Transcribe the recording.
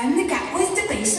I'm the cat with the bass